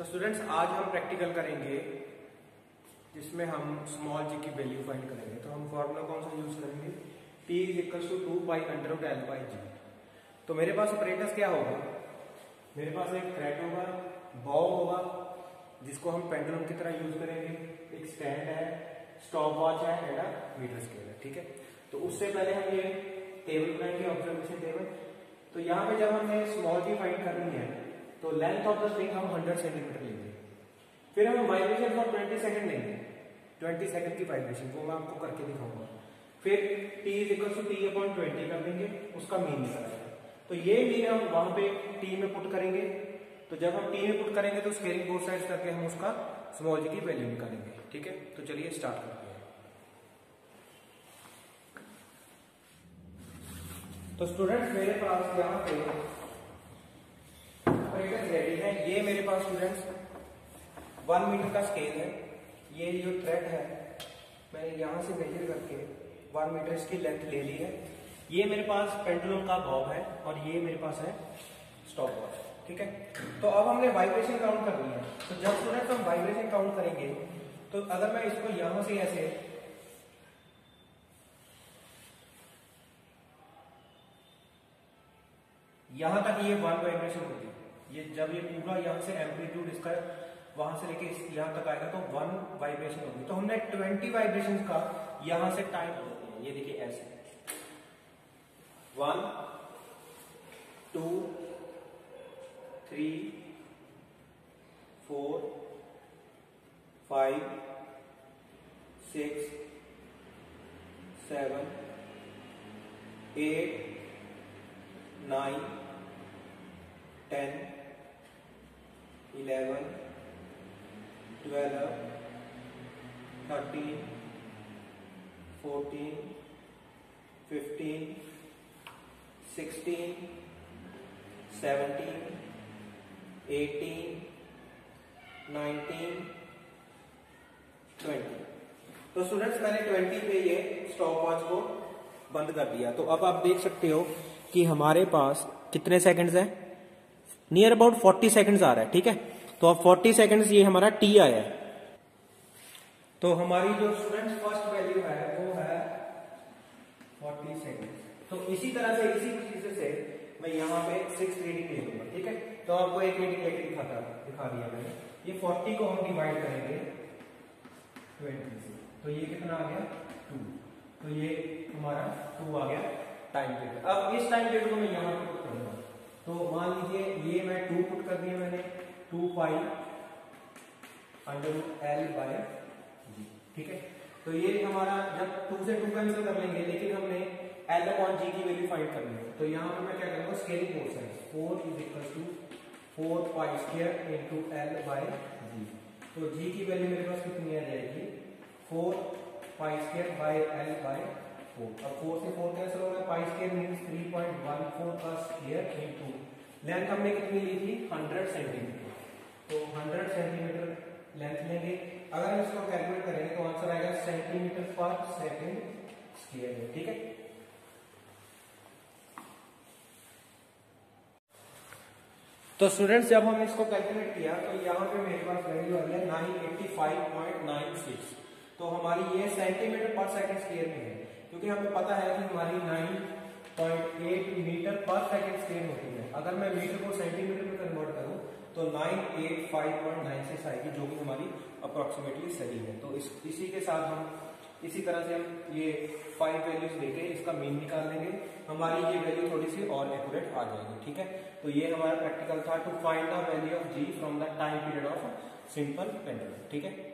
तो स्टूडेंट्स आज हम प्रैक्टिकल करेंगे, जिसमें हम स्मॉल जी की वैल्यू फाइंड करेंगे। तो हम फॉर्मूला कौन सा यूज़ करेंगे? T is equal to two pi under of L by G तो मेरे पास ऑपरेटर्स क्या होगा? मेरे पास एक थ्रेड होगा बॉ होगा, जिसको हम पेंडुलम की तरह यूज़ करेंगे। एक स्टैंड है स्टॉप वॉच है एंड मीटर स्केल है, ठीक है? तो उससे पहले हम ये टेबल बनाएँगे ऑब्जर्वेशन टेबल तो यहाँ पे जब हमें स्मॉल जी फाइंड करनी है तो लेंथ ऑफ़ द स्ट्रिंग हम 100 सेंटीमीटर लेंगे। फिर हम वाइब्रेशन फॉर 20 सेकंड लेंगे। 20 सेकंड की वाइब्रेशन वो मैं आपको करके दिखाऊँगा। फिर t is equal to T upon twenty कर देंगे, उसका मीन निकालेंगे तो ये मीन हम वहाँ पे t में पुट करेंगे। तो जब हम t में पुट करेंगे तो स्केलिंग बोथ साइड करके हम उसका स्मॉल जी की वैल्यू निकालेंगे। ठीक है? तो चलिए स्टार्ट करते हैं। तो स्टूडेंट्स मेरे पास यहाँ पे ये मेरे पास स्टूडेंट्स वन मीटर का स्केल है। ये जो थ्रेड है मैंने यहाँ से मेजर करके वन मीटर इसकी लेंथ ले ली है। ये मेरे पास पेंडुलम का बॉब है और ये मेरे पास है स्टॉप वॉच ठीक है? तो अब हमने वाइब्रेशन काउंट कर लिया तो जब स्टूडेंट्स हम वाइब्रेशन काउंट करेंगे तो अगर मैं इसको यहाँ से ऐसे यहाँ तक ये वन वाइब्रेशन होती है ये जब ये पूरा यहाँ से एम्पलीट्यूड इसका वहाँ से लेके यहाँ तक आएगा तो वन वाइब्रेशन होगी। तो हमने ट्वेंटी वाइब्रेशन का यहाँ से टाइम होती है ये देखिए ऐसे। One two three four five six seven eight nine ten eleven twelve thirteen fourteen fifteen sixteen seventeen eighteen nineteen twenty तो स्टूडेंट्स मैंने ट्वेंटी पे ये स्टॉप वॉच को बंद कर दिया। तो अब आप देख सकते हो कि हमारे पास कितने सेकंड्स है? नियर अबाउट 40 सेकंड्स आ रहा है, ठीक है? तो अब 40 सेकंड्स ये हमारा टी आया। तो हमारी जो स्टूडेंट्स फ़र्स्ट वैल्यू है, वो है 40 सेकंड्स तो इसी तरह से, इसी चीज़ से मैं यहाँ पे सिक्स रीडिंग ले लूँगा, ठीक है? तो आपको एक रीडिंग लेके दिखाता, दिखा दिया मैंने। ये 40 को हम डिवाइड करेंगे 20 से। तो ये कितना आ गया? टू तो ये हमारा टू आ गया टाइम पीरियड अब इस टाइम पीरियड को मैं यहाँ पे पुट करूँगा। तो मान लीजिए ये मैं टू पुट कर दिया मैंने। 2 pi under L by G, ठीक है? तो ये हमारा जब टू से टू कैंसिल कर लेंगे, लेकिन हमने एल अपॉन जी की वैल्यू फाइंड करनी है। तो यहाँ पे मैं क्या करूँगा, स्केलिंग फोर्स है four is equal to four pi square into L by G. तो जी की वैल्यू मेरे पास कितनी आ जाएगी? Four pi square by L by four. अब फोर से फोर कैंसिल हो गया, pi square means three point one four का स्क्र इंटू लेंथ हमने कितनी ली थी? Hundred centimetre. तो हंड्रेड सेंटीमीटर लेंथ लेंगे। अगर हम इसको कैलकुलेट करेंगे तो आंसर आएगा सेंटीमीटर पर सेकेंड स्क्र में ठीक है? तो स्टूडेंट्स जब हमने इसको कैलकुलेट किया तो यहाँ पे मेरे पास वैल्यू आ गया नाइन सिक्स तो हमारी ये सेंटीमीटर पर सेकंड स्क्वायर में है, क्योंकि हमें पता है कि हमारी nine point eight metre per second square होती है। अगर मैं मीटर को सेंटीमीटर में कन्वर्ट करूँ तो nine eight five point nine six आएगी, जो कि हमारी अप्रोक्सीमेटली सही है। तो इस, इसी के साथ हम, इसी तरह से हम ये फाइव वैल्यूज़ लेके इसका मीन निकाल लेंगे। हमारी ये वैल्यू थोड़ी सी और एक्यूरेट आ जाएगी, ठीक है? तो ये हमारा प्रैक्टिकल था to find the value of G from the time period of simple pendulum ठीक है?